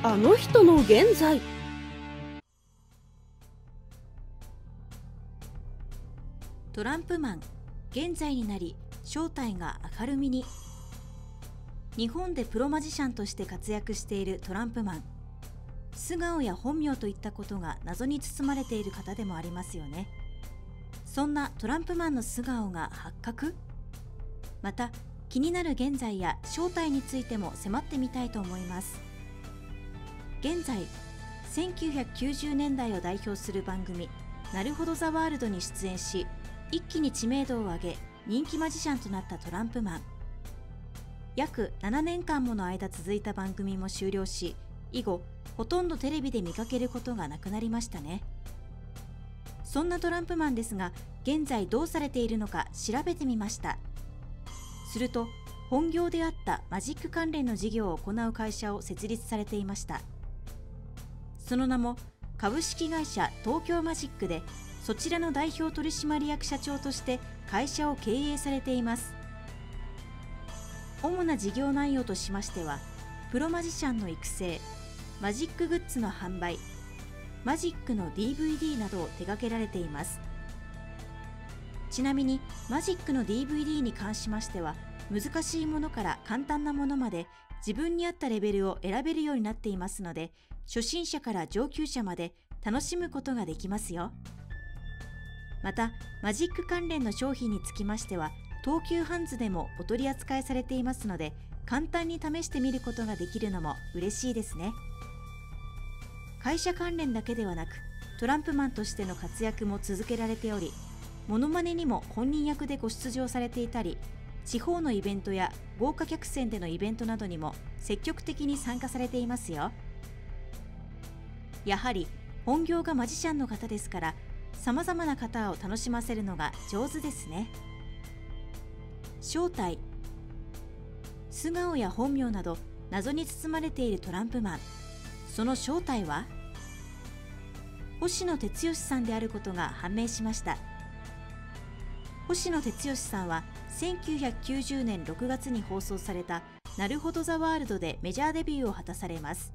あの人の現在。トランプマン現在になり正体が明るみに。日本でプロマジシャンとして活躍しているトランプマン。素顔や本名といったことが謎に包まれている方でもありますよね。そんなトランプマンの素顔が発覚？また気になる現在や正体についても迫ってみたいと思います。現在1990年代を代表する番組「なるほどザワールドに出演し一気に知名度を上げ人気マジシャンとなったトランプマン。約7年間もの間続いた番組も終了し以後ほとんどテレビで見かけることがなくなりましたね。そんなトランプマンですが現在どうされているのか調べてみました。すると本業であったマジック関連の事業を行う会社を設立されていました。その名も株式会社東京マジックでそちらの代表取締役社長として会社を経営されています。主な事業内容としましてはプロマジシャンの育成マジックグッズの販売マジックの DVD などを手掛けられています。ちなみにマジックの DVD に関しましては難しいものから簡単なものまで自分に合ったレベルを選べるようになっていますので初心者から上級者まで楽しむことができますよ。またマジック関連の商品につきましては東急ハンズでもお取り扱いされていますので簡単に試してみることができるのも嬉しいですね。会社関連だけではなくトランプマンとしての活躍も続けられておりモノマネにも本人役でご出場されていたり地方のイベントや豪華客船でのイベントなどにも積極的に参加されていますよ。やはり本業がマジシャンの方ですからさまざまな方を楽しませるのが上手ですね。正体素顔や本名など謎に包まれているトランプマン。その正体は星野哲義さんであることが判明しました。星野哲義さんは1990年6月に放送された「なるほど・ザ・ワールド」でメジャーデビューを果たされます。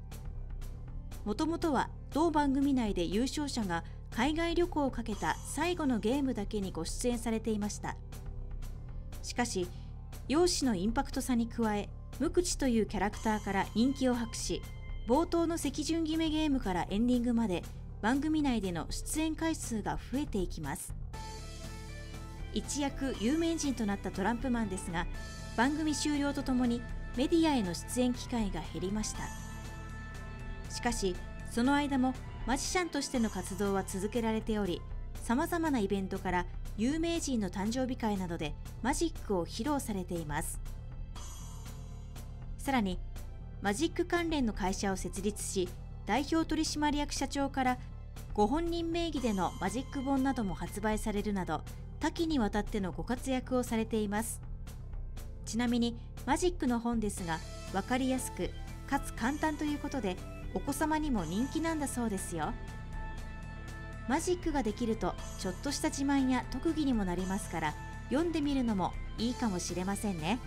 もともとは同番組内で優勝者が海外旅行をかけた最後のゲームだけにご出演されていました。しかし容姿のインパクトさに加え無口というキャラクターから人気を博し冒頭の赤順決めゲームからエンディングまで番組内での出演回数が増えていきます。一躍有名人となったトランプマンですが番組終了とともにメディアへの出演機会が減りました。しかしその間もマジシャンとしての活動は続けられておりさまざまなイベントから有名人の誕生日会などでマジックを披露されています。さらにマジック関連の会社を設立し代表取締役社長からご本人名義でのマジック本なども発売されるなど多岐にわたってのご活躍をされていますちなみにマジックの本ですが分かりやすくかつ簡単ということでお子様にも人気なんだそうですよマジックができるとちょっとした自慢や特技にもなりますから読んでみるのもいいかもしれませんね。